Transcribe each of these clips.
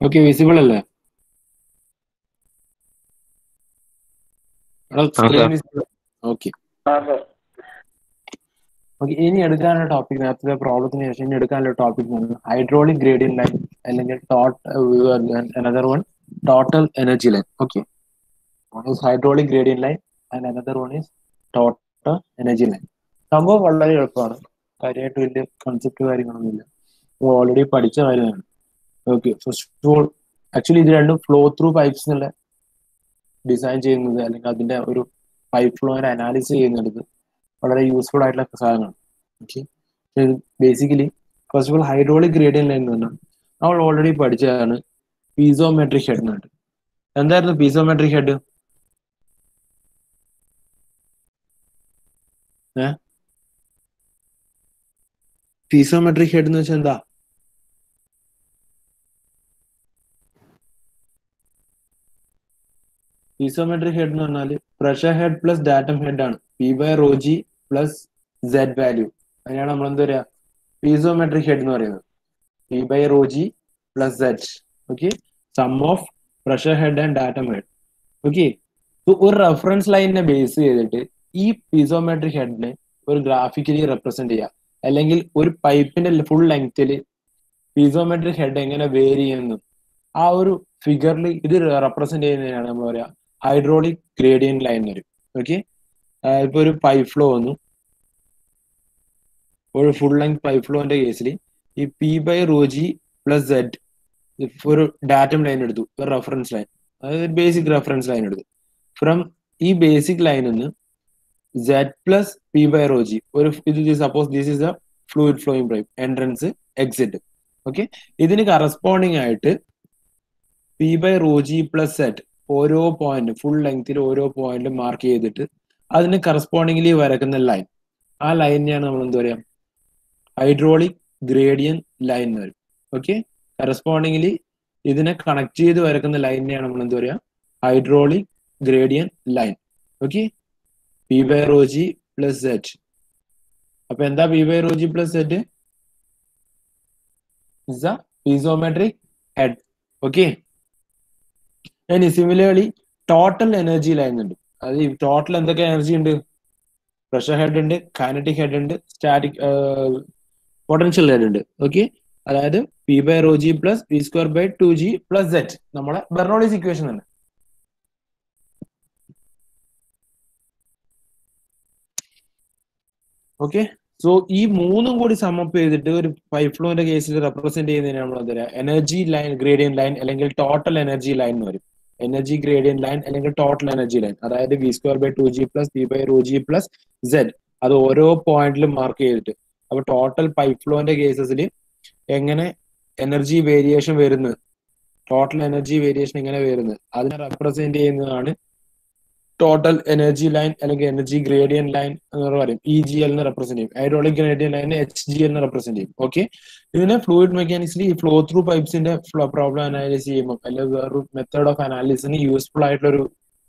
Okay visible അല്ലേ? Okay ഇനി എടുക്കാനുള്ള ടോപ്പിക് നേരത്തെ പ്രോബ്ലത്തിന് ശേഷം ഇനി എടുക്കാനുള്ള ടോപ്പിക് ഹൈഡ്രോളിക് ഗ്രേഡിയൻ ലൈൻ അല്ലെങ്കിൽ another one total energy line okay one is hydraulic gradient line and another one is total energy line സംഭവം വളരെ എളുപ്പമാണ്. കാര്യമായിട്ട് വലിയ കൺസെപ്റ്റ് കാര്യങ്ങളൊന്നുമില്ല. ഓൾറെഡി പഠിച്ച കാര്യമാണ്. Okay first of all actually ഇത് രണ്ടും ഫ്ലോ ത്രൂ പൈപ്സ് എന്നുള്ള ഡിസൈൻ ചെയ്യുന്നത് അല്ലെങ്കിൽ അതിന്റെ ഒരു പൈപ്പ് ഫ്ലോനെ അനാലിസ് ചെയ്യുന്നത് വളരെ യൂസ്ഫുൾ ആയിട്ടുള്ള സാധനമാണ്. Okay basically first of all hydraulic gradient line എന്ന് നമ്മൾ ഓൾറെഡി പഠിച്ചതാണ് പീസോമെട്രിക് ഹെഡ് എന്നിട്ട് എന്തായിരുന്നു പീസോമെട്രിക് ഹെഡ് ഏ? പീസോമെട്രിക് ഹെഡ് എന്ന് വെച്ചാൽ എന്താ? പീസോമെട്രിക് ഹെഡ് എന്ന് പറഞ്ഞാൽ pressure head plus datum head ആണ്. P by rho G plus Z value അതിനാണ് നമ്മൾ എന്താ പറയുക പീസോമെട്രിക് ഹെഡ് എന്ന് പറയുന്നത്. P by rho G plus Z okay sum of pressure head and datum head okay ഒരു റെഫറൻസ് ലൈനിനെ ബേസ് ചെയ്തിട്ട് ഈ പീസോമെട്രിക് ഹെഡിനെ ഒരു ഗ്രാഫിക്കലി റെപ്രസെന്റ് ചെയ്യുക അല്ലെങ്കിൽ ഒരു പൈപ്പിന്റെ ഫുൾ ലെങ്ത്തിൽ പീസോമെട്രിക് ഹെഡ് എങ്ങനെ വേരി ചെയ്യുന്നു? ആ ഒരു ഫിഗറിൽ ഇത് റെപ്രസെന്റ് ചെയ്യുന്നതിനാണ് നമ്മൾ പറയാ ഹൈഡ്രോളിക് ഗ്രേഡിയൻ ലൈൻ വരും. ഓക്കെ ഇപ്പൊ ഒരു പൈപ്പ് ഫ്ലോ വന്നു. ഒരു ഫുൾ ലെങ്ത് പൈപ്പ് ഫ്ലോന്റെ കേസിൽ ഈ P by rho G plus Z ഒരു ഡാറ്റം ലൈൻ എടുത്തു. ഒരു റെഫറൻസ് ലൈൻ അതായത് ബേസിക് റെഫറൻസ് ലൈൻ എടുത്തു. ഫ്രം ഈ ബേസിക് ലൈനിൽ നിന്ന് Z plus P by rho G ഒരു ഇത് suppose this is a fluid flowing pipe entrance exit okay ഇതിന് കറസ്പോണ്ടിങ് ആയിട്ട് P by rho G plus Z ഓരോ പോയിന്റ് ഫുൾ ലെങ്തിൽ ഓരോ പോയിന്റ് മാർക്ക് ചെയ്തിട്ട് അതിന് കറസ്പോണ്ടിംഗ്ലി വരക്കുന്ന ലൈൻ ആ ലൈനിനെയാണ് നമ്മൾ എന്താ പറയാ? ഹൈഡ്രോളിക് ഗ്രേഡിയൻ ലൈൻ എന്ന് വരും ഓക്കെ കറസ്പോണ്ടിംഗ്ലി ഇതിനെ കണക്ട് ചെയ്ത് വരക്കുന്ന ലൈനിനെയാണ് നമ്മൾ എന്താ പറയാ? Hydraulic gradient line okay P by rho G plus Z അപ്പൊ എന്താ P by rho G plus Z piezometric head okay ഇനി സിമിലർലി ടോട്ടൽ എനർജി ലൈൻ ഉണ്ട്. അത് ടോട്ടൽ എന്തൊക്കെ എനർജി ഉണ്ട്? പ്രഷർ ഹെഡ് ഉണ്ട് കാനറ്റിക് ഹെഡ് ഉണ്ട് സ്റ്റാറ്റിക് പൊട്ടൻഷ്യൽ ഹെഡ് ഉണ്ട്. ഓക്കെ അതായത് P by rho G plus P square by two G plus Z നമ്മളെ ബെർണോളിസ് ഇക്വേഷൻ തന്നെ. ഓക്കെ സോ ഈ മൂന്നും കൂടി സമപ്പ് ചെയ്തിട്ട് ഒരു പൈപ്പ് ഫ്ലോന്റെ കേസിൽ റെപ്രസെന്റ് ചെയ്യുന്നതിന് നമ്മൾ എനർജി ലൈൻ ഗ്രേഡിയൻ ലൈൻ അല്ലെങ്കിൽ ടോട്ടൽ എനർജി ലൈൻ എന്ന് വരും. എനർജി ഗ്രേഡിയൻ ലൈൻ അല്ലെങ്കിൽ ടോട്ടൽ എനർജി ലൈൻ അതായത് V square by two G plus B by rho G plus Z അത് ഓരോ പോയിന്റിലും മാർക്ക് ചെയ്തിട്ട്. അപ്പൊ ടോട്ടൽ പൈപ്പ് ഫ്ലോന്റെ കേസസിൽ എങ്ങനെ എനർജി വേരിയേഷൻ വരുന്നത്? ടോട്ടൽ എനർജി വേരിയേഷൻ എങ്ങനെ വരുന്നത്? അതിനെ റെപ്രസെന്റ് ചെയ്യുന്നതാണ് ടോട്ടൽ എനർജി ലൈൻ അല്ലെങ്കിൽ എനർജി ഗ്രേഡിയൻ ലൈൻ എന്ന് പറയും. ഇ ജി എൽ എന്ന് റെപ്രസെന്റ് ചെയ്യും. Hydraulic gradient line H G L എന്ന് റെപ്രസെന്റ് ചെയ്യും. ഓക്കെ ഇതിനെ ഫ്ലൂയിഡ് മെക്കാനിക്സിൽ ഈ ഫ്ലോ ത്രൂ പൈപ്സിന്റെ ഫ്ലോ പ്രോബ്ലം അനാലിസ് ചെയ്യുമ്പോൾ അല്ലെങ്കിൽ വേറൊരു മെത്തേഡ് ഓഫ് അനാലിസിന് യൂസ്ഫുൾ ആയിട്ടുള്ള ഒരു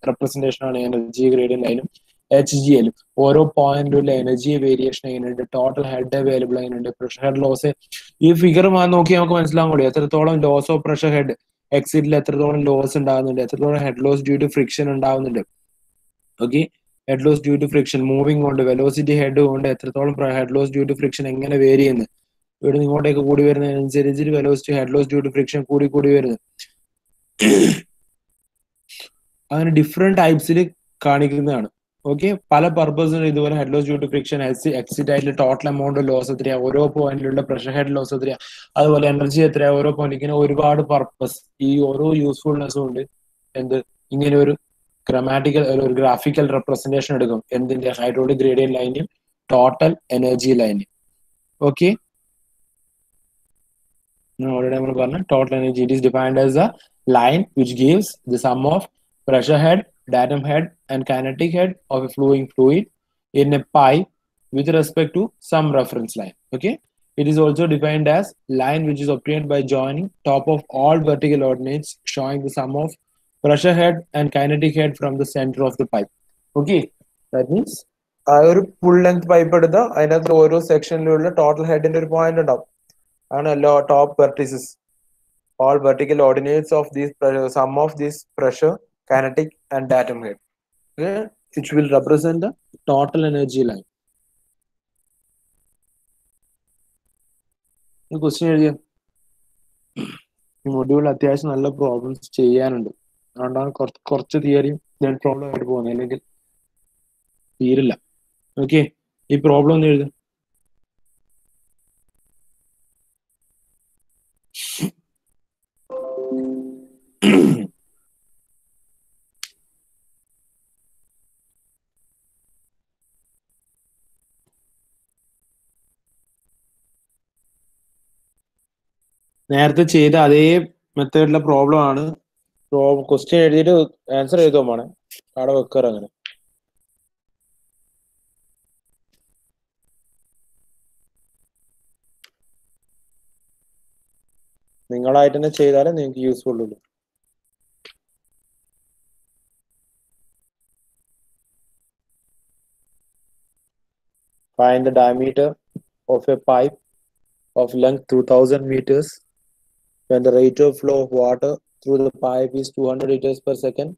റെപ്രസെന്റേഷൻ ആണ് എനർജി ഗ്രേഡിയൻ ലൈനും എച്ച് ജി എല്ലും ഓരോ പോയിന്റിലുള്ള എനർജി വേരിയേഷൻ എങ്ങനെയുണ്ട്? ടോട്ടൽ ഹെഡ് അവൈലബിൾ എങ്ങനെയുണ്ട്? പ്രഷർ ഹെഡ് ലോസ് ഈ ഫിഗർ നോക്കി നമുക്ക് മനസ്സിലാകാൻ കൂടി എത്രത്തോളം ലോസ് ഓഫ് പ്രഷർ ഹെഡ് എക്സിറ്റിൽ എത്രത്തോളം ലോസ് ഉണ്ടാകുന്നുണ്ട്? എത്രത്തോളം head loss due to friction ഉണ്ടാകുന്നുണ്ട്? Okay head loss due to friction moving കൊണ്ട് വെലോസിറ്റി ഹെഡ് കൊണ്ട് എത്രത്തോളം head loss due to friction എങ്ങനെ വേരി ചെയ്യുന്നു ഇവിടെ ഇങ്ങോട്ടേക്ക് കൂടി വരുന്നതിനനുസരിച്ച് velocity head loss due to friction കൂടി കൂടി വരുന്നു. അങ്ങനെ ഡിഫറെന്റ് ടൈപ്സിൽ കാണിക്കുന്നതാണ്. ഓക്കെ പല പർപ്പസിന് ഇതുപോലെ head loss due to friction exit ആയിട്ട് ടോട്ടൽ എമൗണ്ട് ലോസ് എത്രയാ? ഓരോ പോയിന്റിലുള്ള പ്രഷർ ഹെഡ് ലോസ് എത്രയാ? അതുപോലെ എനർജി എത്രയാ? ഓരോ പോയിന്റ് ഇങ്ങനെ ഒരുപാട് പർപ്പസ് ഈ ഓരോ യൂസ്ഫുൾനെസ്സും ഉണ്ട്. എന്ത്? ഇങ്ങനെ ഒരു ഗ്രമാറ്റിക്കൽ ഒരു ഗ്രാഫിക്കൽ റെപ്രസെന്റേഷൻ എടുക്കും എന്തിന്റെ ഹൈഡ്രോളിക് ഗ്രേഡിയൻ ലൈനും ടോട്ടൽ എനർജി ലൈനും ഓക്കെ ഓൾറെഡി നമ്മൾ പറഞ്ഞു total energy it is defined as a line which gives the sum of pressure head datum head and kinetic head of a flowing fluid in a pipe with respect to some reference line okay it is also defined as line which is obtained by joining top of all vertical ordinates showing the sum of pressure head and kinetic head from the center of the pipe okay that means ആ ഒരു full length pipe എടുത്ത അതിനകത്ത് ഓരോ സെക്ഷനിലുള്ള total ഹെഡിന്റെ ഒരു point ഉണ്ടാവും ആണ് എല്ലാ top vertices ordinates of these pre- sum of this pressure, kinetic, and atom height. Okay, which will represent the total energy line. Question എഴുതിയ മൊഡ്യൂൾ അത്യാവശ്യം നല്ല പ്രോബ്ലംസ് ചെയ്യാനുണ്ട് അതുകൊണ്ടാണ് കുറച്ച് കുറച്ച് തിയറിയും ഞാൻ പ്രോബ്ലം ആയിട്ട് പോകുന്നത് അല്ലെങ്കിൽ തീരില്ല. ഓക്കെ ഈ പ്രോബ്ലം ഒന്ന് എഴുതും നേരത്തെ ചെയ്ത അതേ മെത്തേഡിലെ പ്രോബ്ലം ആണ് ക്വസ്റ്റ്യൻ എഴുതിയിട്ട് ആൻസർ എഴുതുമാണ് അവിടെ വെക്കാറ് അങ്ങനെ. നിങ്ങളായിട്ട് തന്നെ ചെയ്താലേ നിങ്ങൾക്ക് യൂസ്ഫുൾ ഉള്ളൂ. Find the diameter of a pipe of length 2000 meters. When the rate of flow of water through the pipe is 200 liters per second.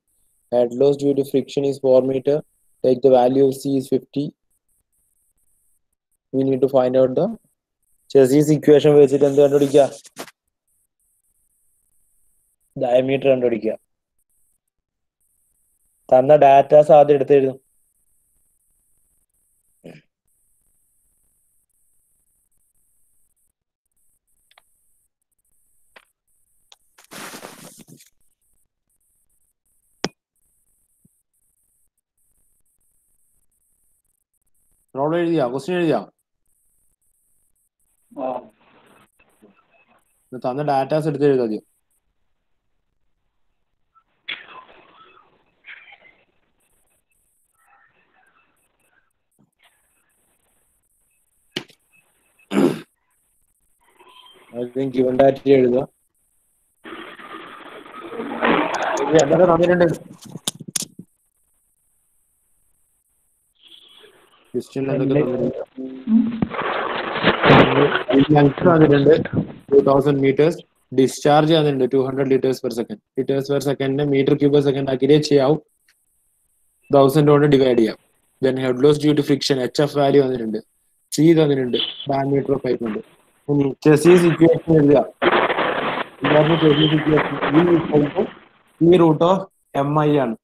Head loss due to friction is 4 meter. Take the value of C is 50. We need to find out the chassis equation വെച്ചിട്ട് എന്ത് കണ്ടുപിടിക്കുക diameter കണ്ടുപിടിക്കുക തന്ന datas ആദ്യം എടുത്തെഴുതും problem എഴുതിയാ question എഴുതിയാ തന്ന datas എടുത്ത് എഴുതാ മതി ആദ്യം ഗിവൻ ഡാറ്റ എഴുതുക തന്നിട്ടുണ്ട് ടൂ തൗസൻഡ് മീറ്റേഴ്സ് ഡിസ്ചാർജ് ചെയ്യുന്നുണ്ട് two hundred litres per second litres per സെക്കൻഡിന് metre cube second ആക്കിയേ ചെയ്യാവും തൗസൻഡ് കൊണ്ട് ഡിവൈഡ് ചെയ്യാം. Then head loss due to friction H F value വന്നിട്ടുണ്ട്. സി തന്നിട്ടുണ്ട്. ഡയമീറ്റർ ഓഫ് പൈപ്പ് ഉണ്ട് ചെസീസ് ഇക്വേഷൻ എഴുതുക Chezy's equation ഈ റൂട്ട് ഓഫ് എം ഐ ആണ്.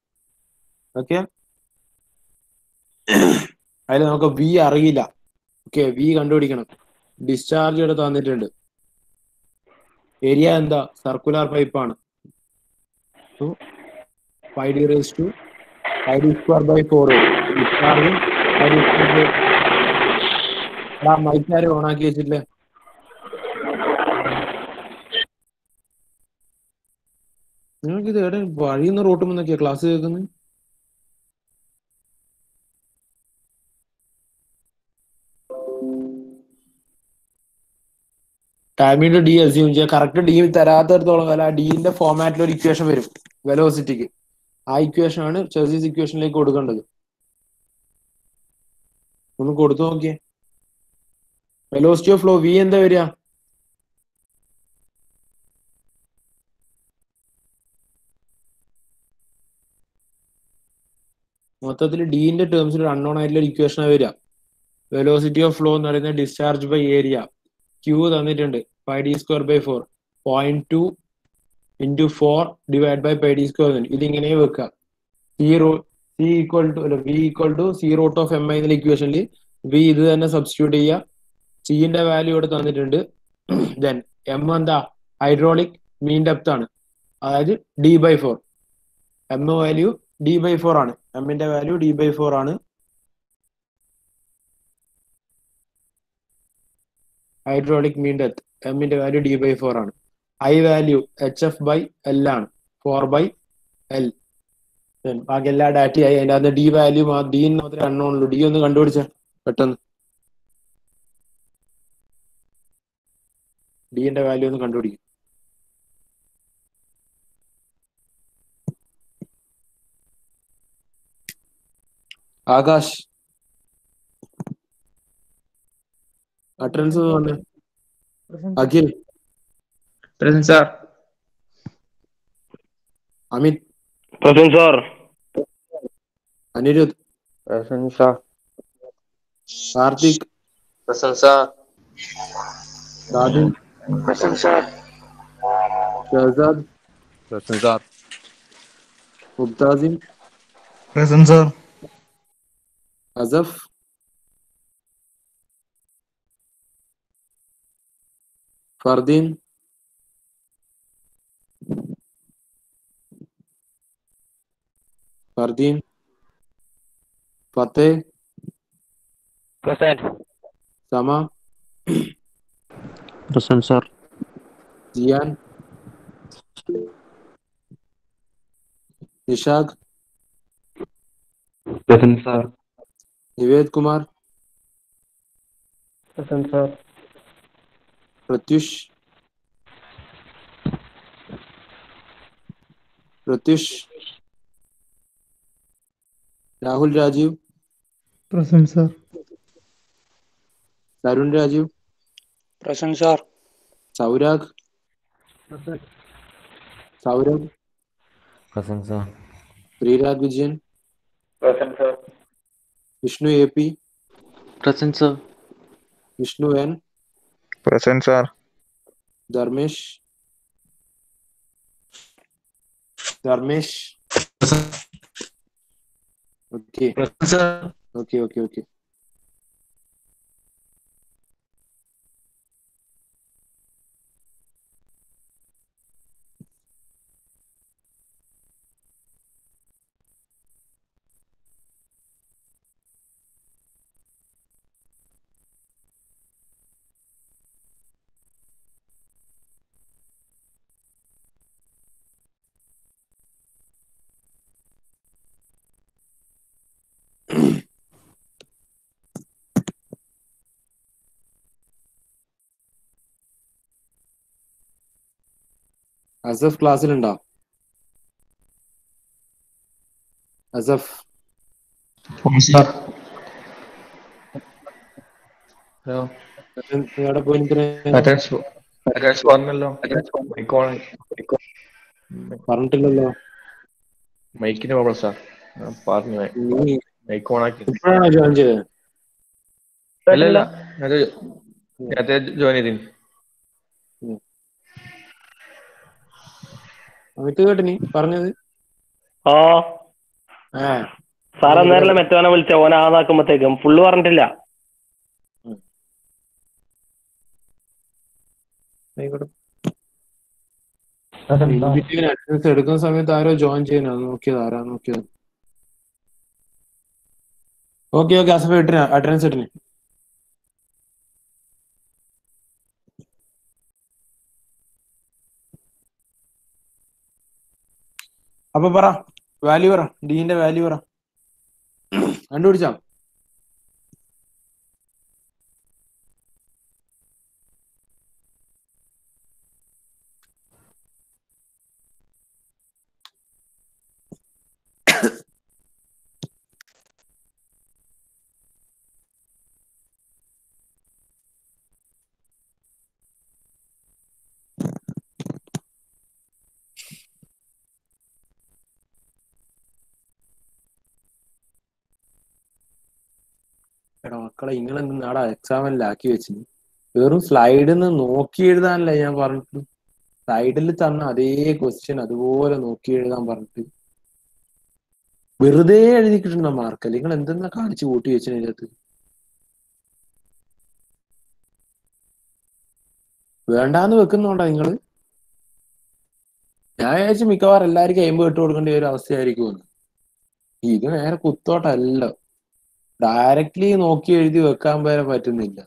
ഓക്കെ അതിൽ നമുക്ക് വി അറിയില്ല. ഓക്കെ വി കണ്ടുപിടിക്കണം. ഡിസ്ചാർജ് ഇവിടെ തന്നിട്ടുണ്ട്. ഏരിയ എന്താ? സർക്കുലർ പൈപ്പ് ആണ്. ഓണാക്കി വെച്ചില്ലേ നിങ്ങൾക്ക് ഇത് എവിടെ വഴിയുന്ന റോട്ടും എന്നൊക്കെയാ ക്ലാസ് കേൾക്കുന്നത് ടൈമിന്റെ ഡി അസ്യൂം ചെയ്യുക കറക്റ്റ് ഡി തരാത്തടത്തോളം ആ ഡിന്റെ ഫോമാറ്റിൽ ഒരു ഇക്വേഷൻ വരും. വെലോസിറ്റിക്ക് ആ ഇക്വേഷൻ ആണ് ചെസീസ് ഇക്വേഷനിലേക്ക് കൊടുക്കേണ്ടത്. ഒന്ന് കൊടുത്തു നോക്കിയേ. വെലോസിറ്റി ഓഫ് ഫ്ലോ വി എന്താ വരിക? മൊത്തത്തിൽ ഡീന്റെ ടേംസിൽ അൺനോൺ ആയിട്ടുള്ള ഒരു ഇക്വേഷനാണ് വരിക. വെലോസിറ്റി ഓഫ് ഫ്ലോ എന്ന് പറയുന്നത് ഡിസ്ചാർജ് ബൈ ഏരിയ ക്യൂ തന്നിട്ടുണ്ട്. Five D square by four point two into four divide by pi D square ഇതിങ്ങനെ വെക്കുക സീറോ സി ഈക്വൽ ടു അല്ല V equal to C root of M I എന്നുള്ള ഇക്വേഷനിൽ V ഇത് തന്നെ substitute ചെയ്യുക. സിന്റെ വാല്യൂ ഇവിടെ തന്നിട്ടുണ്ട്. ദെൻ എം എന്താ? ഹൈഡ്രോളിക് മീൻ ഡെപ്ത് ആണ്. അതായത് D by four M value D by four ആണ്. എമ്മിന്റെ വാല്യൂ ഡി ബൈ ഫോർ ആണ്. ഹൈഡ്രോളിക് മീൻ ഡെത്ത് എമ്മിന്റെ വാല്യൂ ഡി ബൈ ഫോർ ആണ്. I value H F by L ആണ്. ഫോർ ബൈ എൽ ബാക്കി എല്ലാ ഡാറ്റയായി അതിന്റെ അകത്ത് ഡി വാല്യൂ ഡി മാത്രമേ അൺനോൺ ഉള്ളൂ. ഡി ഒന്ന് കണ്ടുപിടിച്ച പെട്ടെന്ന്. ഡിന്റെ വാല്യൂ ഒന്ന് കണ്ടുപിടിക്കും. ആകാശ് अटरेंस वाले। Akhil. Present sir Amit. Present sir Aniruddh. Present sir Karthik. Present sir Dadu present sir Shahzad. Present sir मुमताजिम present sir अजफ। Fardin. Fardin. Fateh. Dosen. Sama. Dosen, Sir. Zian. निशाग present sir Nived Kumar present sir Pratyush Pratyush Rahul Rajeev present sir Tarun Rajeev present sir Sourag Saurabh present sir Sreerag Vijayan present sir Vishnu A P present sir Vishnu N present sir Dharmesh Dharmesh okay okay okay okay Asaf ക്ലാസ്സിലുണ്ടോ Asaf hello എവിടെ പോയി പറഞ്ഞിട്ടില്ലല്ലോ. മൈക്കിന് പോകണം sir പറഞ്ഞു. Mic on ആക്കി. Join ചെയ്തത് അല്ലല്ല join ചെയ്തിന്. Amit കേട്ടിനി പറഞ്ഞത്? ആ. ആ. സാർ അന്നേരല്ലേ മറ്റവനെ വിളിച്ച? ഓന ആന്നാക്കുമ്പത്തേക്കും ഫുള്ള് പറഞ്ഞിട്ടില്ല. അറ്റൻഡൻസ് എടുക്കുന്ന സമയത്ത് ആരോ ജോയിൻ ചെയ്യാനോ നോക്കിയത് ആരാ നോക്കിയത്? ഓക്കെ ഓക്കെ അസഫ് ഇട്ടിന് അറ്റൻഡൻസ് ഇട്ടിന്. അപ്പൊ പറ വാല്യൂ പറ ഡീന്റെ വാല്യൂ പറ. കണ്ടുപിടിച്ചാ? എടാ മക്കളെ ഇങ്ങളെന്ത് നാടാ എക്സാമിലാക്കി വെച്ചിന് വെറും സ്ലൈഡിൽ നിന്ന് നോക്കി എഴുതാനല്ല ഞാൻ പറഞ്ഞിട്ട്. സ്ലൈഡിൽ തന്ന അതേ ക്വസ്റ്റ്യൻ അതുപോലെ നോക്കി എഴുതാൻ പറഞ്ഞിട്ട്. വെറുതെ എഴുതി കിട്ടുന്ന മാർക്കല്ല നിങ്ങൾ എന്തെന്നാ കാണിച്ചു കൂട്ടി വെച്ചതിനകത്ത് വേണ്ടാന്ന് വെക്കുന്നുണ്ടോ നിങ്ങൾ ഞാൻ വിചാരിച്ചു മിക്കവാറും എല്ലാവർക്കും അയിമ്പ് ഇട്ട് കൊടുക്കേണ്ട ഒരു അവസ്ഥയായിരിക്കും ഇത് നേരെ കുത്തോട്ടല്ല. ഡയറക്റ്റ്ലി നോക്കി എഴുതി വെക്കാൻ വരെ പറ്റുന്നില്ല.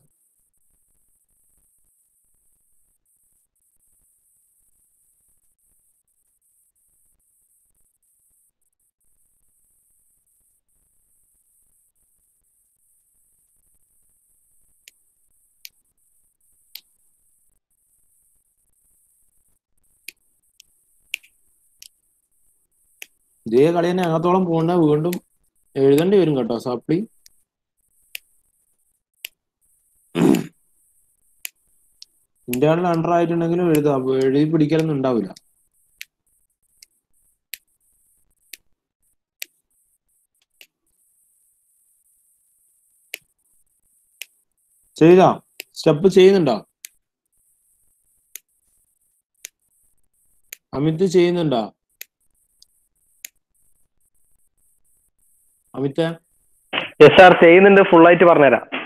ഇതേ കളി തന്നെ അങ്ങത്തോളം പോകണ്ട. വീണ്ടും എഴുതേണ്ടി വരും കേട്ടോ സപ്ലി. ഇന്റേണൽ അണ്ടർ ആയിട്ടുണ്ടെങ്കിലും എഴുതാം. എഴുതി പിടിക്കലൊന്നും ഉണ്ടാവില്ല. ചെയ്താ. സ്റ്റെപ്പ് ചെയ്യുന്നുണ്ടോ? അമിത് ചെയ്യുന്നുണ്ടോ? അമിത്? എസ് സാർ ചെയ്യുന്നുണ്ട്. ഫുള്ളായിട്ട് പറഞ്ഞുതരാം.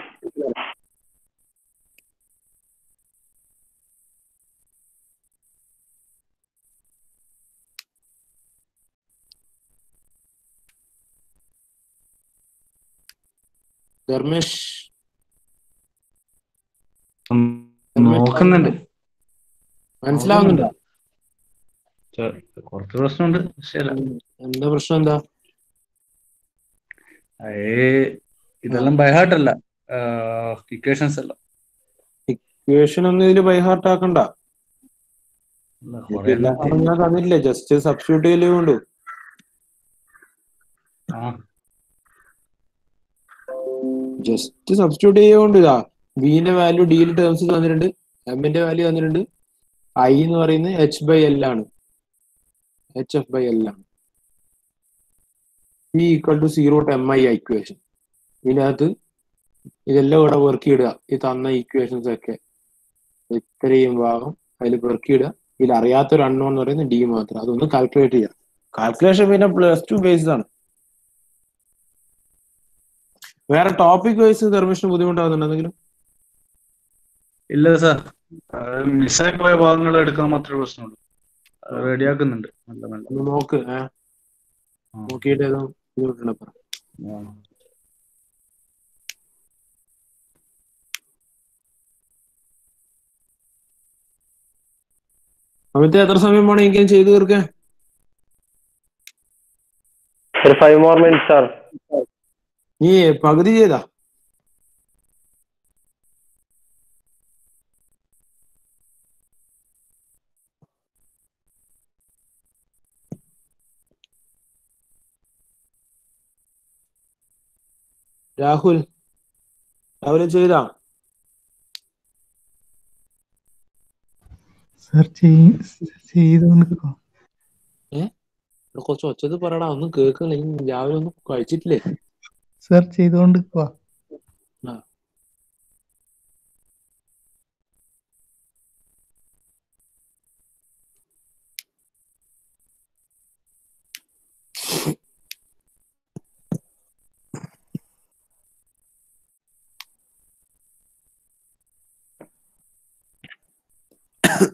ധർമ്മേഷ്. നോക്കുന്നുണ്ട്. മനസ്സിലാവുന്നുണ്ടോ? കുറച്ച് പ്രശ്നമുണ്ട്. എന്താ പ്രശ്നം എന്താ? ഇതെല്ലാം ഇതെല്ലാം അല്ല. ഇക്വേഷൻസ് അല്ല. ഇക്വേഷൻ ഒന്നും ഇതിൽ ബൈഹാർട്ട് ആക്കണ്ട. തന്നില്ലേ ജസ്റ്റ് സബ്സ്റ്റിറ്റ്യൂട്ട് ചെയ്യലേ വേണ്ടു ജസ്റ്റ് സബ്സ്റ്റിറ്റ്യൂട്ട് ചെയ്യുകൊണ്ട് ഇതാ. ബിന്റെ വാല്യൂ ഡിയിൽ ടേംസ് തന്നിട്ടുണ്ട്. എമ്മിന്റെ വാല്യൂ തന്നിട്ടുണ്ട്. ഐ എന്ന് പറയുന്നത് എച്ച് ബൈ എൽ ആണ്. എച്ച് എഫ് ബൈ എൽ ആണ്. E equal to zero to M I equation ഇതിനകത്ത് ഇതെല്ലാം ഇവിടെ വർക്ക് ഇടുക ഈ തന്ന ഇക്വേഷൻസ് ഒക്കെ. ഇത്രയും ഭാഗം അതിൽ വർക്ക് ഇടുക ഇതിൽ അറിയാത്തൊരു അൺനോൺ എന്ന് പറയുന്നത് ഡി മാത്രം. അതൊന്ന് കാൽക്കുലേറ്റ് ചെയ്യാം കാൽക്കുലേഷൻ പിന്നെ പ്ലസ് ടു ബേസ്ഡ് ആണ്. വേറെ ടോപ്പിക് വൈസ് ധർമ്മേഷിന് ബുദ്ധിമുട്ടാകുന്നുണ്ടോ എന്തെങ്കിലും? ഇല്ല സാർ മിസ്സായി പോയ ഭാഗങ്ങൾ എടുക്കാൻ മാത്രമേ പ്രശ്നമുള്ളൂ. റെഡിയാക്കുന്നുണ്ട് നല്ല നല്ല. നോക്ക്. നോക്കിയിട്ട് ഏതോ ബുദ്ധിമുട്ടുണ്ടോ പറ. അമിത് എത്ര സമയം വേണം എനിക്കും ചെയ്തു തീർക്കാൻ? ഒരു ഫൈവ് മോർ മിനിറ്റ് സാർ നീ പകുതി ചെയ്താ. രാഹുൽ രാഹുൽ ചെയ്താ. ഇവിടെ കുറച്ച് ഒച്ചത് പറയടാ. ഒന്നും കേൾക്കുന്നില്ല. ഇനി രാവിലെ ഒന്നും കഴിച്ചിട്ടില്ലേ? സർ ചെയ്തോണ്ടിരിക്കോ സാറേ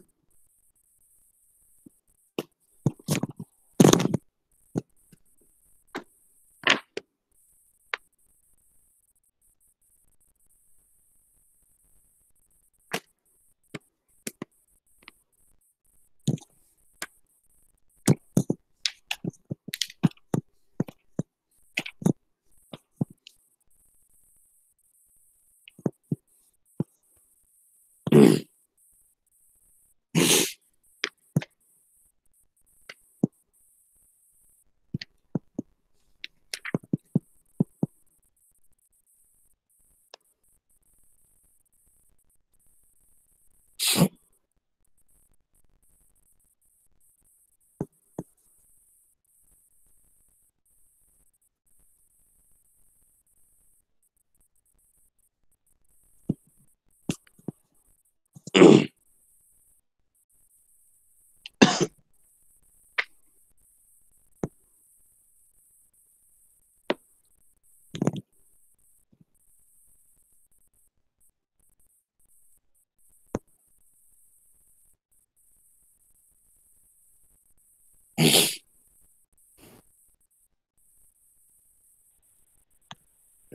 Mm-hmm.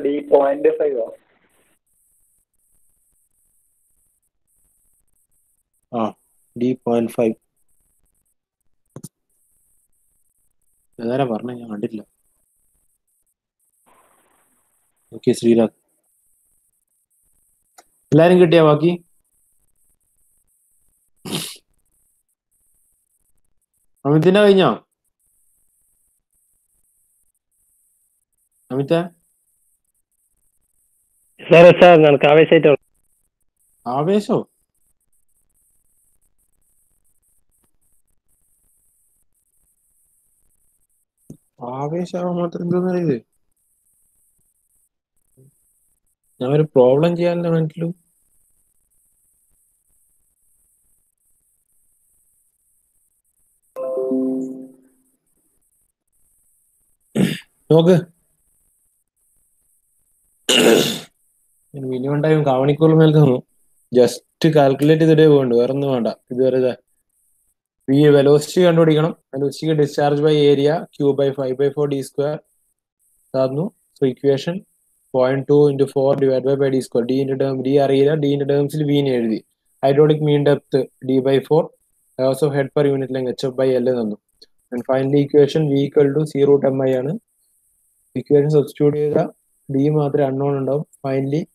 ഡി പോയിന്റ് ആ. ഡി പോയിന്റ് ഫൈവ് ഏതാരാ പറഞ്ഞ ഞാൻ കണ്ടില്ല ഓക്കെ ശ്രീരാഗ്. എല്ലാരും കിട്ടിയ ബാക്കി? അമിതിനെ കഴിഞ്ഞോ? അമിത സാർ സാർ നമുക്ക് ആവേശമായിട്ട് ആവേശോ? ആവേശാവാൻ മാത്രം ഞാൻ ഒരു പ്രോബ്ലം ചെയ്യാനല്ലേ മനസ്സിലു നോക്ക്. മിനിമം കാവണിക്കൂർ മേൽ ജസ്റ്റ് കാൽക്കുലേറ്റ് ചെയ്തിട്ടേ പോകണ്ട. വേറെ ഒന്നും വേണ്ട. ഇതുവരെ ഈ വെലോസിറ്റി കണ്ടുപിടിക്കണം. വെലോസിറ്റിക്ക് discharge by area Q by five by four D square തന്നു. So equation point two into four divide by by D square D ഇന്റെ ടേം ഡി അറിയില്ല ഡി ഇന്റെ ടേംസിൽ വീന് എഴുതി. Hydraulic mean depth D by four of head per unit length H F by L തന്നു. And finally equation V equal to C root M I ആണ്. Equation substitute ചെയ്ത D മാത്രമേ unknown ഉണ്ടാവും. Finally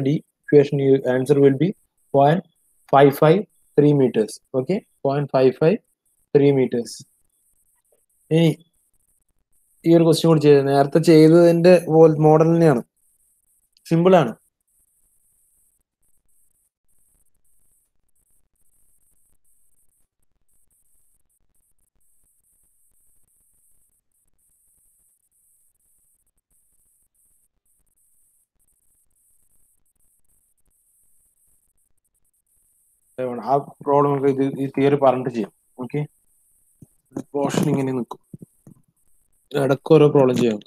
the equation answer will be point five five three meters okay point five five three meters ഇനി ഈ ഒരു question കൂടി ചെയ്തത് നേരത്തെ ചെയ്തതിന്റെ മോഡൽ തന്നെയാണ് സിമ്പിൾ ആ പ്രോബ്ലം ഒക്കെ ഇത് ഈ തിയറി പറഞ്ഞിട്ട് ചെയ്യാം. ഓക്കെ പോർഷൻ ഇങ്ങനെ നിൽക്കും. ഇടയ്ക്ക് ഓരോ പ്രോബ്ലം ചെയ്യാം.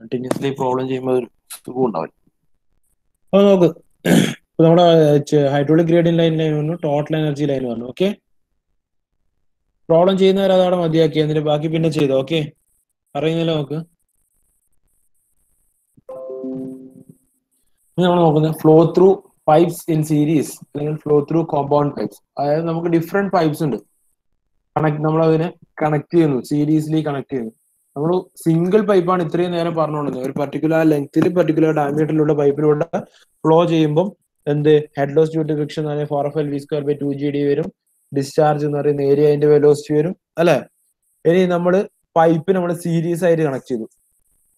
കണ്ടിന്യൂസ്ലി പ്രോബ്ലം ചെയ്യുമ്പോൾ ഒരു സുഖം ഉണ്ടാവില്ല. അപ്പൊ നോക്ക് ഇപ്പൊ നമ്മുടെ ഹൈഡ്രോളിക് ഗ്രേഡിൻ ലൈൻ ലൈൻ വന്നു ടോട്ടൽ എനർജി ലൈൻ വന്നു. ഓക്കെ പ്രോബ്ലം ചെയ്യുന്നവർ അതവിടെ മതിയാക്കി എന്നിട്ട് ബാക്കി പിന്നെ ചെയ്തോ? ഓക്കെ അറിയുന്നില്ല നോക്ക് നമ്മൾ നോക്കുന്നത് flow through pipes in series അല്ലെങ്കിൽ ഫ്ലോ ത്രൂ കോമ്പൗണ്ട് പൈപ്സ് അതായത് നമുക്ക് ഡിഫറെന്റ് പൈപ്സ് ഉണ്ട്. കണക്ട് നമ്മൾ അതിനെ കണക്ട് ചെയ്യുന്നു സീരീസിലി കണക്ട് ചെയ്യുന്നു. നമ്മൾ സിംഗിൾ പൈപ്പാണ് ഇത്രയും നേരം പറഞ്ഞുകൊണ്ടിരുന്നത്. ഒരു പർട്ടിക്കുലർ ലെങ്ത്തിൽ പർട്ടിക്കുലർ ഡയമീറ്ററിലുള്ള പൈപ്പിലൂടെ ഫ്ലോ ചെയ്യുമ്പോൾ എന്ത്? Head loss due to friction four F L V square by two G D വരും. ഡിസ്ചാർജ് എന്ന് പറയുന്ന ഏരിയ അതിന്റെ വെലോസിറ്റി വരും. അല്ലെ? ഇനി നമ്മൾ പൈപ്പ് നമ്മൾ സീരീസ് ആയിട്ട് കണക്ട് ചെയ്തു.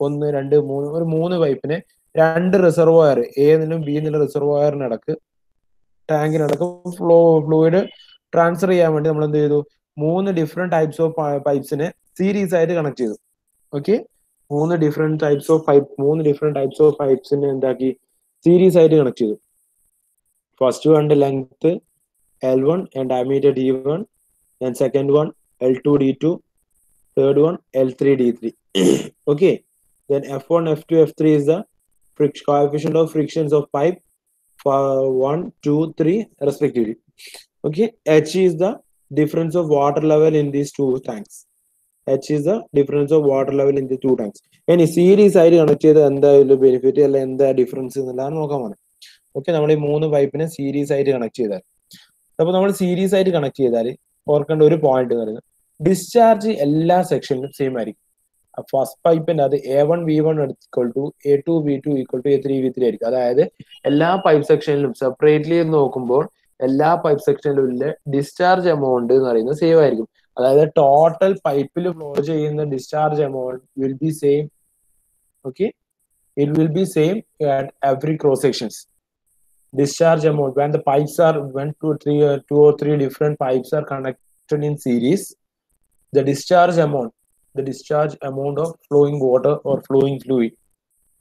ഒന്ന് രണ്ട് മൂന്ന് ഒരു മൂന്ന് പൈപ്പിനെ രണ്ട് റിസർവോയർ എ നിന്നും ബി എന്നുള്ള റിസർവോയറിനടക്ക് ടാങ്കിനടക്ക് ഫ്ലോ ഫ്ലൂയിഡ് ട്രാൻസ്ഫർ ചെയ്യാൻ വേണ്ടി നമ്മൾ എന്ത് ചെയ്തു? മൂന്ന് ഡിഫറെന്റ് ടൈപ്സ് ഓഫ് പൈപ്സിനെ സീരീസ് ആയിട്ട് കണക്ട് ചെയ്തു. ഓക്കെ മൂന്ന് ഡിഫറെന്റ് ടൈപ്സ് ഓഫ് പൈപ്പ് മൂന്ന് ഡിഫറെന്റ് ടൈപ്സ് ഓഫ് പൈപ്സിനെ എന്താക്കി? സീരീസ് ആയിട്ട് കണക്ട് ചെയ്തു. First one length L one and diameter D one and second one L two D two third one L three D three okay then f1 f2 f3 is the friction coefficient of frictions of pipe for 1 2 3 respectively. Okay h is the difference of water level in these two tanks. H is the difference of water level in the two tanks. ഇനി series ആയിട്ട് connect ചെയ്ത് എന്താ benefit അല്ല എന്താ difference എന്നുള്ളതാണ് നോക്കാൻ പോകുന്നത് okay നമ്മൾ ഈ മൂന്ന് പൈപ്പിനെ സീരീസ് ആയിട്ട് കണക്ട് ചെയ്താൽ അപ്പൊ നമ്മൾ സീരീസ് ആയിട്ട് കണക്ട് ചെയ്താൽ ഓർക്കേണ്ട ഒരു പോയിന്റ് എന്ന് പറയുന്നത് ഡിസ്ചാർജ് എല്ലാ സെക്ഷനിലും സെയിം ആയിരിക്കും. ഫസ്റ്റ് പൈപ്പിന്റെ അത് A one V one equal to A two V two equal to A three V three ആയിരിക്കും. അതായത് എല്ലാ പൈപ്പ് സെക്ഷനിലും സെപ്പറേറ്റ്ലി നോക്കുമ്പോൾ എല്ലാ പൈപ്പ് സെക്ഷനിലും ഡിസ്ചാർജ് എമൗണ്ട് എന്ന് പറയുന്നത് സെയിം ആയിരിക്കും. അതായത് ടോട്ടൽ പൈപ്പിൽ ഫ്ലോ ചെയ്യുന്ന discharge amount will be same okay it will be same at every cross sections discharge amount when the pipes are when two three uh, two or three different pipes are connected in series the discharge amount the discharge amount of flowing water or flowing fluid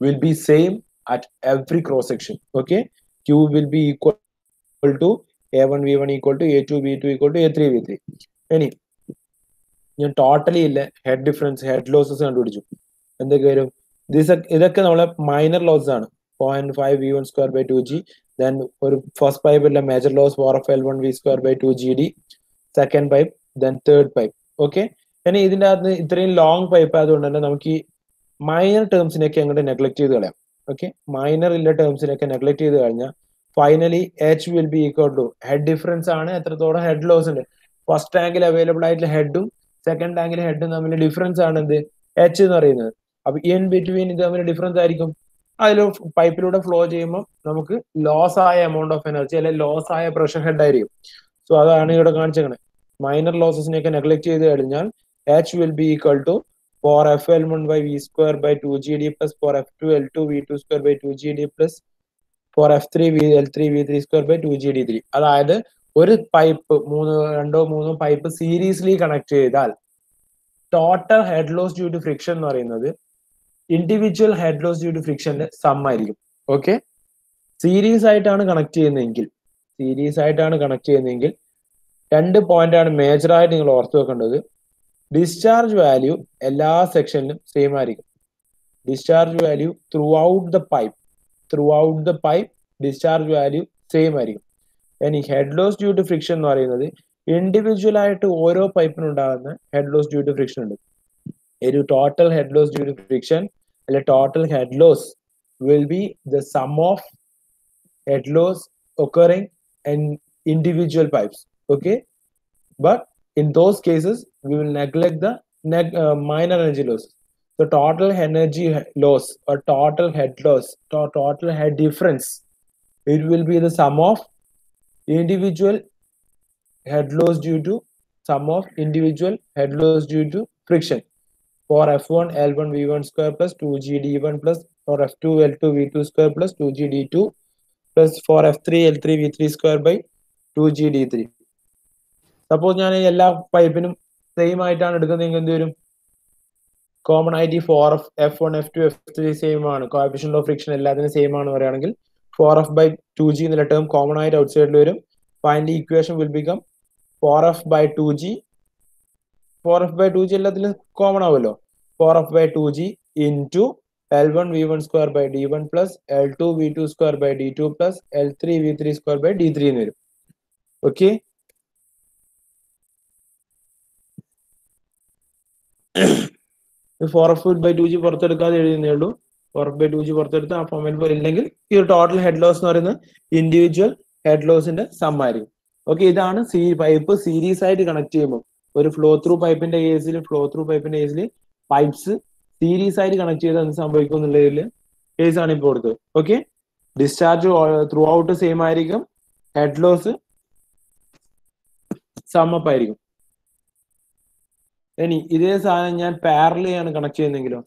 will be same at every cross section okay? Q will be equal to a1 v1 equal to a2 v2 equal to a3 v3 ഇനി ഞാൻ totally ഇല്ല. Head difference head losses കണ്ടുപിടിച്ചു. എന്തൊക്കെ വരും? ഇതൊക്കെ നമ്മളെ minor loss ആണ്. Point five V one square by two G then ഒരു ഫസ്റ്റ് പൈപ്പ് ഇല്ല major loss four of L one V square by two G D second pipe then third pipe okay ഇനി ഇതിന്റെ അകത്ത് ഇത്രയും long pipe ആയതുകൊണ്ട് തന്നെ നമുക്ക് ഈ മൈനർ ടേംസിനെയൊക്കെ അങ്ങോട്ട് നെഗ്ലക്ട് ചെയ്ത് കളയാം. ഓക്കെ മൈനർ ഇല്ല ടേംസിനെയൊക്കെ നെഗ്ലക്ട് ചെയ്ത് കഴിഞ്ഞാൽ finally H will be equal to head difference ആണ്. എത്രത്തോളം ഹെഡ് ലോസ് ഉണ്ട്. ഫസ്റ്റ് ടാങ്കിൽ അവൈലബിൾ ആയിട്ടുള്ള ഹെഡും സെക്കൻഡ് ടാങ്കിലെ ഹെഡും തമ്മിൽ ഡിഫറൻസ് ആണ് എന്ത്? എച്ച് എന്ന് പറയുന്നത്. അപ്പൊ ഇൻ ബിറ്റ്വീൻ ഇത് തമ്മിൽ ഡിഫറൻസ് ആയിരിക്കും. അതിൽ പൈപ്പിലൂടെ ഫ്ലോ ചെയ്യുമ്പോൾ നമുക്ക് ലോസ് ആയ എമൗണ്ട് ഓഫ് എനർജി അല്ലെങ്കിൽ ലോസ് ആയ പ്രഷർ ഹെഡ് ആയിരിക്കും. സോ അതാണ് ഇവിടെ കാണിച്ചേക്കണേ. മൈനർ ലോസസിനെയൊക്കെ നെഗ്ലക്ട് ചെയ്ത് കഴിഞ്ഞാൽ H will be equal to four F L one by V square by two G D plus four F two L two V two square by two G D plus four F three V L three V three square by two G D three അതായത് ഒരു pipe മൂന്ന് രണ്ടോ മൂന്നോ pipe serially connect ചെയ്താൽ total head loss due to friction എന്ന് പറയുന്നത് individual head loss due to ഫ്രിക്ഷന്റെ sum ആയിരിക്കും. Okay series ആയിട്ടാണ് കണക്ട് ചെയ്യുന്നതെങ്കിൽ സീരീസ് ആയിട്ടാണ് കണക്ട് ചെയ്യുന്നതെങ്കിൽ രണ്ട് പോയിന്റ് ആണ് മേജർ ആയിട്ട് നിങ്ങൾ ഓർത്തു വെക്കേണ്ടത്. ഡിസ്ചാർജ് വാല്യൂ എല്ലാ സെക്ഷനിലും സെയിം ആയിരിക്കും. Discharge value throughout the pipe throughout the pipe discharge value same ആയിരിക്കും. ഇനി head loss due to friction എന്ന് പറയുന്നത് ഇൻഡിവിജ്വൽ ആയിട്ട് ഓരോ പൈപ്പിനും ഉണ്ടാകുന്ന head loss due to friction ഉണ്ട്. ഒരു total head loss due to friction അല്ലെ total head loss will be the sum of head loss occurring individual individual okay but in those cases we will neglect the neg- uh, minor energy loss. The total energy loss or total head loss to- total head difference it will be the sum of individual head loss due to sum of individual head loss due to friction. For f1 l1 v1 square plus 2g d1 plus for f2 l2 v2 square plus 2g d2 plus for f3 l3 v3 square by 2g d3 suppose ഞാൻ എല്ലാ പൈപ്പിനും same ആയിട്ടാണ് എടുക്കുന്നതെങ്കിൽ എന്ത് വരും? Common ആയിട്ട് ഈ four F F one F two F three same ആണ്. കോഫിഷ്യൻ ഓഫ് ഫ്രിക്ഷൻ എല്ലാത്തിനും സെയിം ആണ് പറയുകയാണെങ്കിൽ four F by two G എന്നുള്ള ടേം കോമൺ ആയിട്ട് ഔട്ട് സൈഡിൽ വരും. Finally equation will become four F by two G four F by two G എല്ലാത്തിലും common ആവുമല്ലോ. Four F by two G into L one V one square by D one plus L two V two square by D two plus L three V three square by D three എന്ന് വരും. Okay four F by two G പുറത്തെടുക്കാതെ എഴുതുന്നേ ഉള്ളൂ. Four F by two G പുറത്തെടുത്ത് ആ ഫോമിൽ ഇല്ലെങ്കിൽ ഈ ഒരു ടോട്ടൽ ഹെഡ് ലോസ് എന്ന് പറയുന്നത് ഇൻഡിവിജ്വൽ ഹെഡ് ലോസിന്റെ സം ആയിരിക്കും. ഓക്കെ ഇതാണ് സീ പൈപ്പ് സീരീസ് ആയിട്ട് കണക്ട് ചെയ്യുമ്പോൾ. ഒരു ഫ്ലോ ത്രൂ പൈപ്പിന്റെ കേസിൽ ഫ്ലോ ത്രൂ പൈപ്പിന്റെ കേസിൽ പൈപ്സ് സീരീസ് ആയിട്ട് കണക്ട് ചെയ്ത് എന്ത് സംഭവിക്കും എന്നുള്ളതിൽ കേസ് ആണ് ഇപ്പോൾ കൊടുത്തത്. Okay discharge throughout same ആയിരിക്കും. ഹെഡ് ലോസ് സമ്മപ്പ് ആയിരിക്കും. ഇനി ഇതേ സാധനം ഞാൻ പാരലിയാണ് കണക്ട് ചെയ്യുന്നെങ്കിലോ?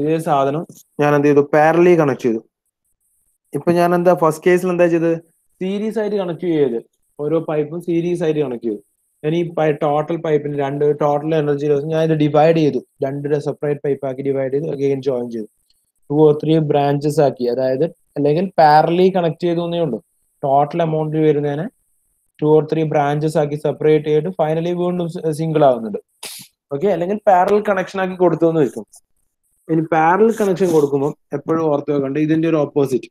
ഇതേ സാധനം ഞാൻ എന്ത് ചെയ്തു? പാരലി കണക്ട് ചെയ്തു. ഇപ്പൊ ഞാൻ എന്താ ഫസ്റ്റ് കേസിൽ എന്താ ചെയ്തത്? സീരീസ് ആയിട്ട് കണക്ട് ചെയ്ത്. ഓരോ പൈപ്പും സീരീസ് ആയിട്ട് കണക്ട് ചെയ്തു. ഈ ടോട്ടൽ പൈപ്പിന് രണ്ട് ടോട്ടൽ എനർജി ഞാൻ ഇത് ഡിവൈഡ് ചെയ്തു. രണ്ട് സെപ്പറേറ്റ് പൈപ്പ് ആക്കി ഡിവൈഡ് ചെയ്തു അഗെയിൻ ജോയിൻ ചെയ്തു. ടു ഓർ ത്രീ ബ്രാഞ്ചസ് ആക്കി. അതായത് അല്ലെങ്കിൽ പാരലി കണക്ട് ചെയ്തു എന്നേ ഉള്ളൂ. ടോട്ടൽ എമൗണ്ട് വരുന്നതിനെ ടു ഓർ ത്രീ ബ്രാഞ്ചസ് ആക്കി സെപ്പറേറ്റ് ചെയ്തിട്ട് ഫൈനലി വീണ്ടും സിംഗിൾ ആവുന്നുണ്ട്. ഓക്കെ അല്ലെങ്കിൽ പാരൽ കണക്ഷൻ ആക്കി കൊടുത്തു എന്ന് വെക്കും. ഇനി പാരൽ കണക്ഷൻ കൊടുക്കുമ്പോൾ എപ്പോഴും ഓർത്ത് വെക്കണ്ട? ഇതിന്റെ ഒരു ഓപ്പോസിറ്റ്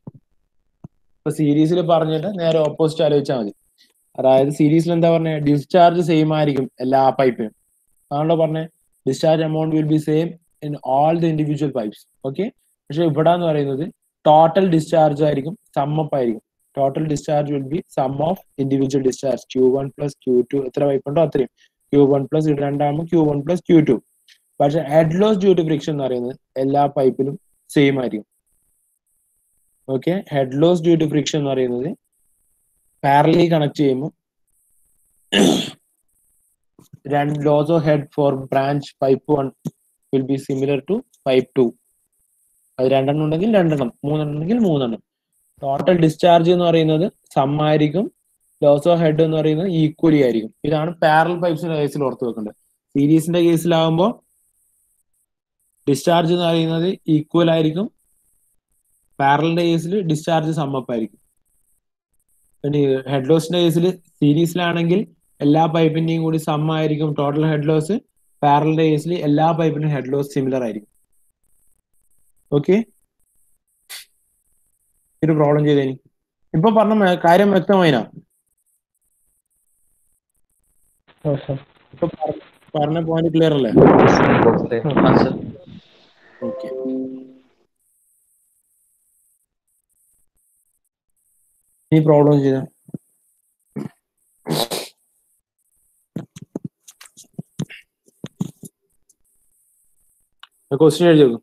ഇപ്പൊ സീരീസിൽ പറഞ്ഞിട്ട് നേരെ ഓപ്പോസിറ്റ് ആലോചിച്ചാൽ മതി. അതായത് സീരീസിൽ എന്താ പറഞ്ഞ? ഡിസ്ചാർജ് സെയിം ആയിരിക്കും എല്ലാ പൈപ്പിനും ആണല്ലോ പറഞ്ഞത് discharge amount will be same in all the individual pipes okay പക്ഷെ ഇവിടെ എന്ന് പറയുന്നത് ടോട്ടൽ ഡിസ്ചാർജ് ആയിരിക്കും സമ്മപ്പ് ആയിരിക്കും. Total discharge will be sum of individual discharge Q one plus Q two എത്ര പൈപ്പ് ഉണ്ടോ അത്രയും Q one plus രണ്ടാകുമ്പോൾ Q one plus Q two പക്ഷെ head loss due to friction എന്ന് പറയുന്നത് എല്ലാ പൈപ്പിലും സെയിം ആയിരിക്കും. Okay head loss due to friction എന്ന് പറയുന്നത് പാരലി കണക്ട് ചെയ്യുമ്പോൾ രണ്ട് loss of head for branch pipe one will be similar to pipe two അത് രണ്ടെണ്ണം ഉണ്ടെങ്കിൽ രണ്ടെണ്ണം മൂന്നെണ്ണം ഉണ്ടെങ്കിൽ മൂന്നെണ്ണം. ടോട്ടൽ ഡിസ്ചാർജ് എന്ന് പറയുന്നത് സം ലോസ് ഓഫ് ഹെഡ് എന്ന് പറയുന്നത് ഈക്വലി ആയിരിക്കും. ഇതാണ് പാരൽ പൈപ്സിന്റെ കേസിൽ ഓർത്ത് വെക്കേണ്ടത്. സീരീസിന്റെ കേസിലാകുമ്പോൾ ഡിസ്ചാർജ് എന്ന് പറയുന്നത് ഈക്വൽ ആയിരിക്കും. പാരലിന്റെ കേസിൽ ഡിസ്ചാർജ് സമ്മപ്പ് ആയിരിക്കും. പിന്നെ ഹെഡ് ലോസിന്റെ കേസിൽ സീരീസിലാണെങ്കിൽ എല്ലാ പൈപ്പിന്റെയും കൂടി സം ആയിരിക്കും ടോട്ടൽ ഹെഡ് ലോസ് പാരലിന്റെ കേസിൽ എല്ലാ പൈപ്പിനും ഹെഡ് ലോസ് സിമിലർ ആയിരിക്കും. ഓക്കെ ഒരു പ്രോബ്ലം ചെയ്തേനി ഇപ്പൊ പറഞ്ഞ കാര്യം വ്യക്തമായിനാ? പറഞ്ഞ പോയിന്റ് ക്ലിയർ അല്ലേ? ഓക്കെ ഈ പ്രോബ്ലം ചെയ്ത. ക്വസ്റ്റ്യൻ എഴുതി വെക്കും.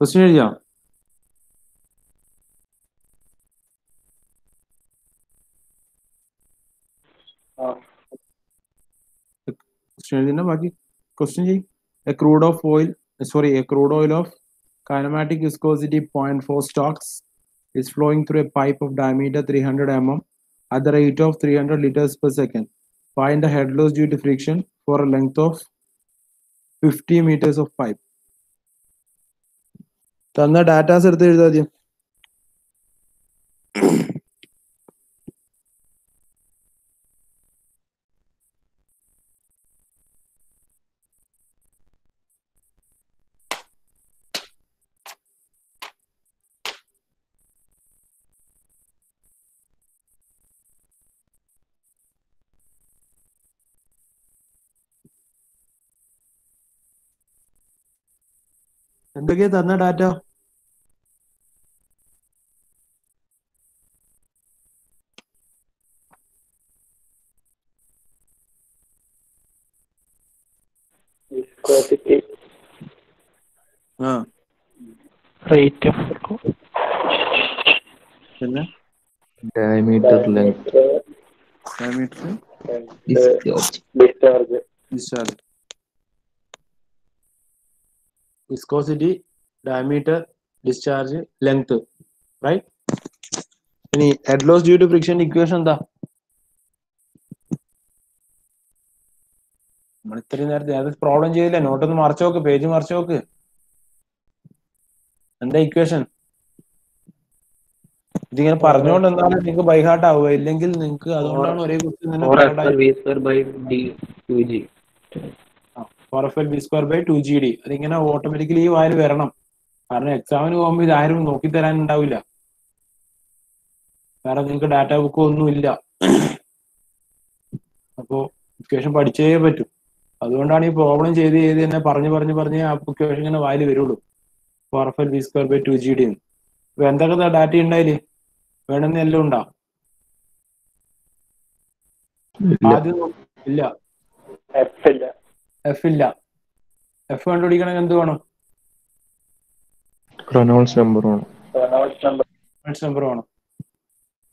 ക്വസ്റ്റ്യൻ എഴുതിയോ ആ ക്വസ്റ്റ്യൻ എഴുതിന്റെ ബാക്കി ക്വസ്റ്റ്യൻ ചെയ്യും a crude of oil sorry a crude oil of kinematic viscosity 0.4 stocks is flowing through a pipe of diameter 300 mm at the rate of 300 liters per second. Find the head loss due to friction for a length of 50 meters of pipe. തന്ന datas എടുത്ത് എഴുതാ എന്തൊക്കെയാ തന്ന data rate of പിന്നെ? Diameter length diameter discharge discharge Viscosity, diameter, discharge, length. Right? ഇനി head loss due to friction equation എന്താ? നമ്മൾ ഇത്രയും നേരത്തെ അത് പ്രോബ്ലം ചെയ്തില്ല. നോട്ട് ഒന്ന് മറച്ചു നോക്ക് പേജ് മറച്ചു നോക്ക്. എന്താ ഇക്വേഷൻ ഇതിങ്ങനെ പറഞ്ഞുകൊണ്ട് എന്താണ് നിങ്ങൾക്ക് ബൈഹാർട്ട് ആവുക. ഇല്ലെങ്കിൽ നിങ്ങൾക്ക് അതുകൊണ്ടാണ് ഒരേ question four F L B square by two G D അതിങ്ങനെ ഓട്ടോമാറ്റിക്കലി ഈ വാൽ വരണം. കാരണം എക്സാമിന് പോകുമ്പോൾ ഇതാരും നോക്കി തരാൻ ഉണ്ടാവില്ല കാരണം നിങ്ങൾക്ക് ഡാറ്റ ബുക്ക് ഒന്നുമില്ല അപ്പോ ഇക്വേഷൻ പഠിച്ചേ പറ്റും. അതുകൊണ്ടാണ് ഈ പ്രോബ്ലം ചെയ്ത് ചെയ്ത് തന്നെ പറഞ്ഞ് പറഞ്ഞ് പറഞ്ഞ് ആ ഇക്വേഷൻ ഇങ്ങനെ വായിൽ വരുള്ളൂ. Four F L B square by two G D അപ്പൊ എന്തൊക്കെ ഡാറ്റ ഉണ്ടായില്ലേ വേണമെന്ന് എല്ലാം ഉണ്ടാ? ആദ്യം ഇല്ല. എഫ് ഇല്ല. എഫ് കണ്ടുപിടിക്കണമെങ്കിൽ എന്ത് വേണം? റൊണോൾസ് നമ്പർ വേണം. Reynolds number. നമ്പർ വേണം.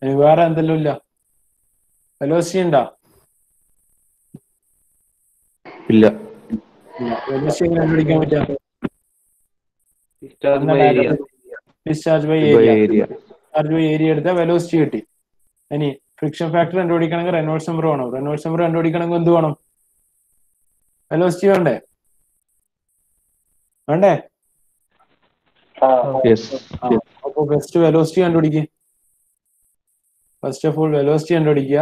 ഇനി വേറെ എന്തെല്ലാം ഇല്ല? വെലോസിറ്റി ഉണ്ടാ? ഇല്ല. വെലോസിറ്റി എങ്ങനെ കണ്ടുപിടിക്കാൻ പറ്റുക? Discharge by area discharge by area എടുത്താൽ വെലോസിറ്റി കിട്ടി. ഇനി ഫ്രിക്ഷൻ ഫാക്ടർ കണ്ടുപിടിക്കണമെങ്കിൽ റെനോൾസ് നമ്പർ വേണം. റെനോൾസ് നമ്പർ കണ്ടുപിടിക്കണമെങ്കിൽ എന്ത് വേണം? വെലോസിറ്റി വേണ്ടേ? വേണ്ടേ? ആ അപ്പൊ ബെസ്റ്റ് വെലോസിറ്റി കണ്ടുപിടിക്കുക ഫസ്റ്റ് ഓഫ് ഓൾ വെലോസിറ്റി കണ്ടുപിടിക്കുക.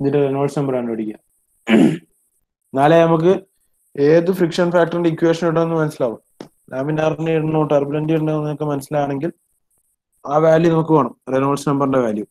എന്നിട്ട് റെനോൾസ് നമ്പർ കണ്ടുപിടിക്കുക. എന്നാലേ നമുക്ക് ഏത് ഫ്രിക്ഷൻ ഫാക്ടറിന്റെ ഇക്വേഷൻ ഇടണമെന്ന് മനസ്സിലാവും. ലാമിനാറിന്റെ ഇടണോ ടർബുലന്റ് ഇടണോ എന്നൊക്കെ മനസ്സിലാണെങ്കിൽ ആ വാല്യൂ നമുക്ക് വേണം. റെനോൾസ് നമ്പറിന്റെ വാല്യൂ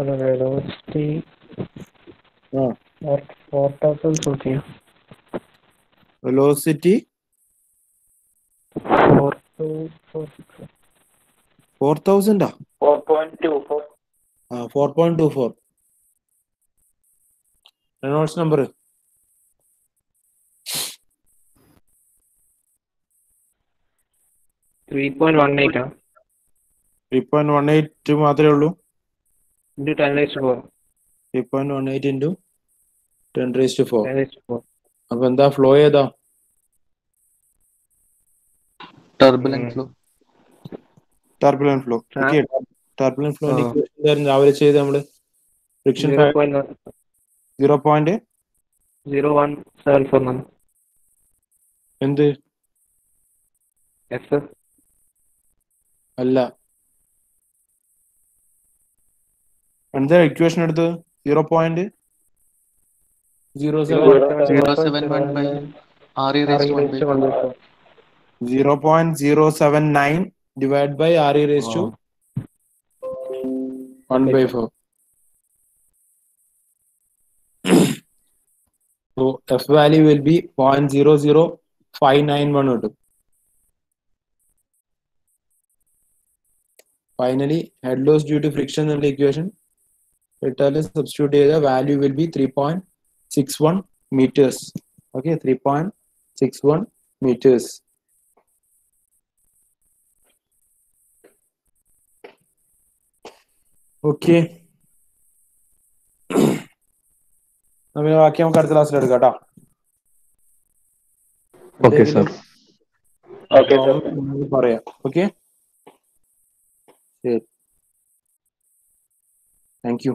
വെലോസിറ്റി ആ. Four thousand velocity four തൗസൻഡാ point two four four point two four Reynolds number three point one eight ആ ത്രീ പോയിന്റ് വൺ എയ്റ്റ് മാത്രമേ ഉള്ളൂ. Into ten raised four three point one eight into ten raised four ten raised four അപ്പൊ എന്താ flow ഏതാ? Turbulent flow turbulent flow turbulent flow. രാവിലെ ചെയ്ത് നമ്മൾ friction zero point zero one seven four nine എന്ത്? അല്ല. എന്താ ഇക്വേഷൻ എടുത്തത്? Zero point zero seven zero seven one by R E raise one by zero point zero seven nine divide by R E raise to one by four So F value will be 0.00591 കിട്ടും finally head loss due to friction എന്നുള്ള equation ഇട്ടാൽ substitute ചെയ്ത value will be three point six one meters okay three point six one meters okay നമുക്ക് ബാക്കി നമുക്ക് അടുത്ത ക്ലാസ്സിൽ എടുക്കാം കേട്ടോ ഓക്കെ സാർ ഓക്കെ സർ പറയാം ഓക്കെ ശരി താങ്ക് യു